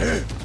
ヘアー!